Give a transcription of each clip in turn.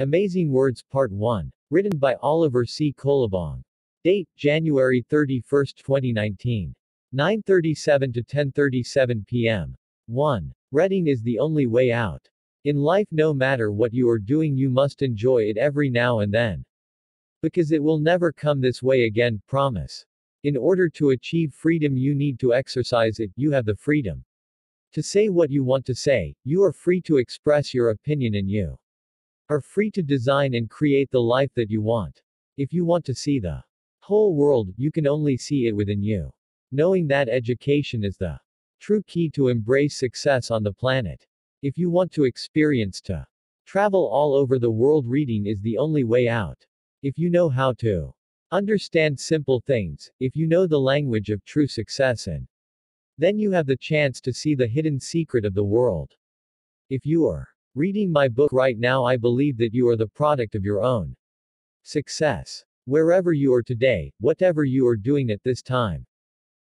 Amazing Words Part 1. Written by Oliver C. Colobong. Date, January 31, 2019. 9.37 to 10.37 p.m. 1. Reading is the only way out. In life no matter what you are doing you must enjoy it every now and then. Because it will never come this way again, promise. In order to achieve freedom you need to exercise it, you have the freedom. To say what you want to say, you are free to express your opinion and you are free to design and create the life that you want. If you want to see the whole world, you can only see it within you. Knowing that education is the true key to embrace success on the planet. If you want to experience to travel all over the world, reading is the only way out. If you know how to understand simple things, if you know the language of true success and then you have the chance to see the hidden secret of the world. If you are Reading my book right now I believe that you are the product of your own success. Wherever you are today, whatever you are doing at this time.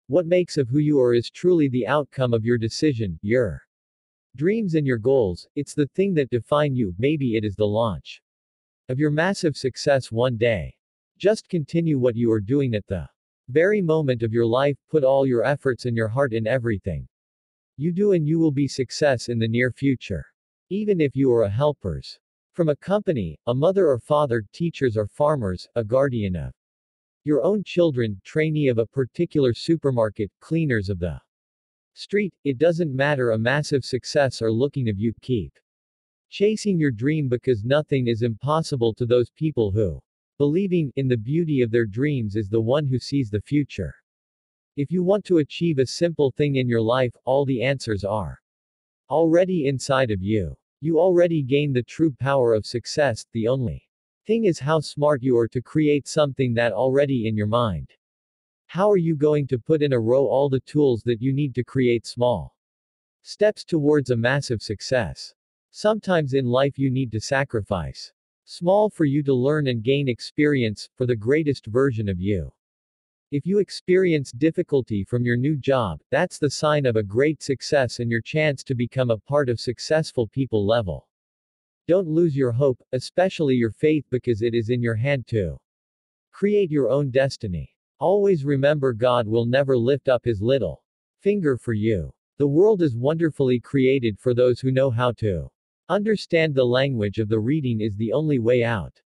What makes of who you are is truly the outcome of your decision, your dreams and your goals, it's the thing that define you, maybe it is the launch of your massive success one day. Just continue what you are doing at the very moment of your life, put all your efforts and your heart in everything you do and you will be success in the near future. Even if you are a helpers from a company, a mother or father, teachers or farmers, a guardian of your own children, trainee of a particular supermarket, cleaners of the street, it doesn't matter a massive success or looking of you, keep chasing your dream because nothing is impossible to those people who believing in the beauty of their dreams is the one who sees the future. If you want to achieve a simple thing in your life, all the answers are Already inside of you. You already gain the true power of success, the only thing is how smart you are to create something that already in your mind. How are you going to put in a row all the tools that you need to create small steps towards a massive success? Sometimes in life you need to sacrifice small for you to learn and gain experience, for the greatest version of you. If you experience difficulty from your new job, that's the sign of a great success and your chance to become a part of successful people level. Don't lose your hope, especially your faith because it is in your hand to create your own destiny. Always remember God will never lift up his little finger for you. The world is wonderfully created for those who know how to understand the language of the reading is the only way out.